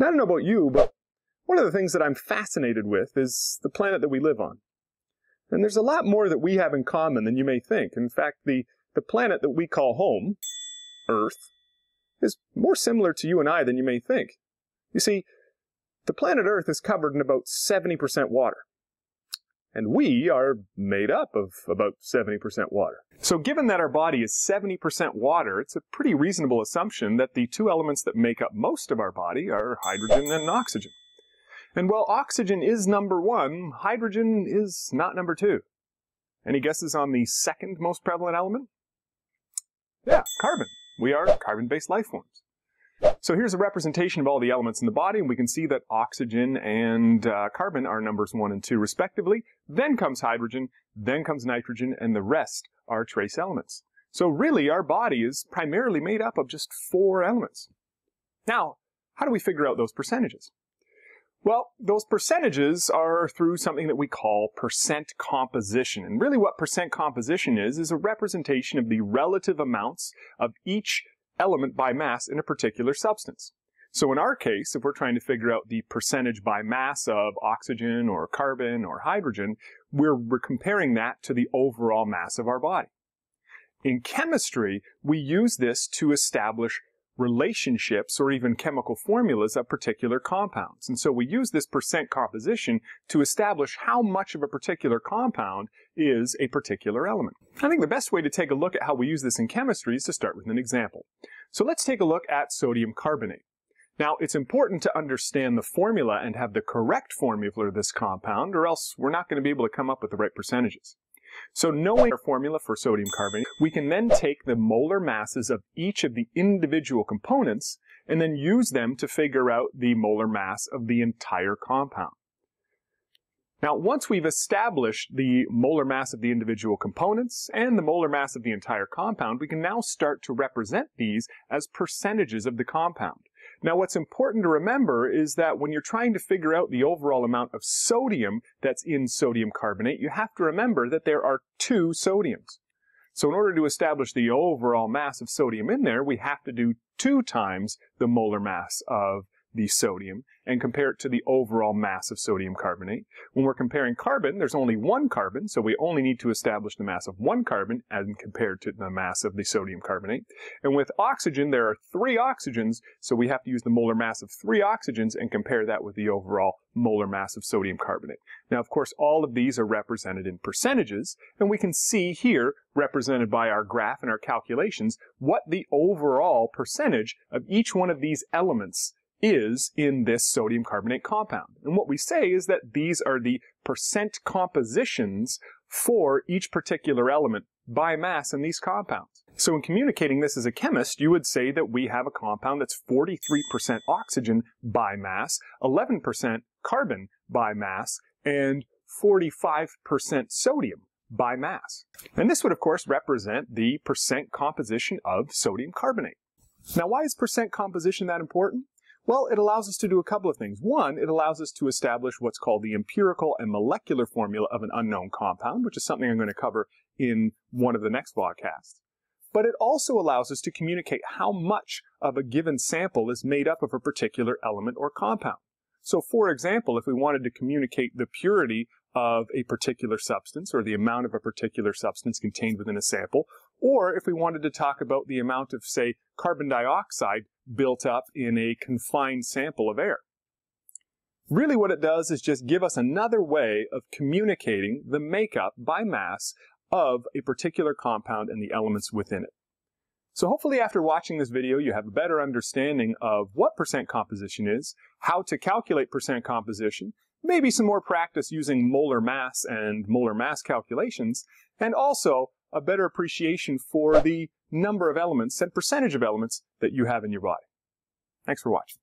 Now, I don't know about you, but one of the things that I'm fascinated with is the planet that we live on. And there's a lot more that we have in common than you may think. In fact, the, the planet that we call home, Earth, is more similar to you and I than you may think. You see, the planet Earth is covered in about 70% water. And we are made up of about 70% water. So given that our body is 70% water, it's a pretty reasonable assumption that the two elements that make up most of our body are hydrogen and oxygen. And while oxygen is number one, hydrogen is not number two. Any guesses on the second most prevalent element? Yeah, carbon. We are carbon-based life forms. So here's a representation of all the elements in the body, and we can see that oxygen and uh, carbon are numbers one and two respectively. Then comes hydrogen, then comes nitrogen, and the rest are trace elements. So really, our body is primarily made up of just four elements. Now, how do we figure out those percentages? Well, those percentages are through something that we call percent composition. And really what percent composition is, is a representation of the relative amounts of each element by mass in a particular substance. So in our case, if we're trying to figure out the percentage by mass of oxygen or carbon or hydrogen, we're, we're comparing that to the overall mass of our body. In chemistry, we use this to establish relationships or even chemical formulas of particular compounds. And so we use this percent composition to establish how much of a particular compound is a particular element. I think the best way to take a look at how we use this in chemistry is to start with an example. So let's take a look at sodium carbonate. Now, it's important to understand the formula and have the correct formula of this compound, or else we're not going to be able to come up with the right percentages. So knowing our formula for sodium carbonate, we can then take the molar masses of each of the individual components and then use them to figure out the molar mass of the entire compound. Now, once we've established the molar mass of the individual components and the molar mass of the entire compound, we can now start to represent these as percentages of the compound. Now what's important to remember is that when you're trying to figure out the overall amount of sodium that's in sodium carbonate, you have to remember that there are two sodiums. So in order to establish the overall mass of sodium in there, we have to do two times the molar mass of the sodium and compare it to the overall mass of sodium carbonate. When we're comparing carbon, there's only one carbon, so we only need to establish the mass of one carbon as compared to the mass of the sodium carbonate. And with oxygen, there are three oxygens, so we have to use the molar mass of three oxygens and compare that with the overall molar mass of sodium carbonate. Now, of course, all of these are represented in percentages, and we can see here, represented by our graph and our calculations, what the overall percentage of each one of these elements is in this sodium carbonate compound. And what we say is that these are the percent compositions for each particular element by mass in these compounds. So in communicating this as a chemist, you would say that we have a compound that's 43% oxygen by mass, 11% carbon by mass, and 45% sodium by mass. And this would of course represent the percent composition of sodium carbonate. Now why is percent composition that important? Well, it allows us to do a couple of things. One, it allows us to establish what's called the empirical and molecular formula of an unknown compound, which is something I'm going to cover in one of the next vlogcasts. But it also allows us to communicate how much of a given sample is made up of a particular element or compound. So for example, if we wanted to communicate the purity of a particular substance or the amount of a particular substance contained within a sample, or if we wanted to talk about the amount of, say, carbon dioxide built up in a confined sample of air. Really what it does is just give us another way of communicating the makeup by mass of a particular compound and the elements within it. So hopefully after watching this video, you have a better understanding of what percent composition is, how to calculate percent composition, maybe some more practice using molar mass and molar mass calculations, and also a better appreciation for the number of elements and percentage of elements that you have in your body. Thanks for watching.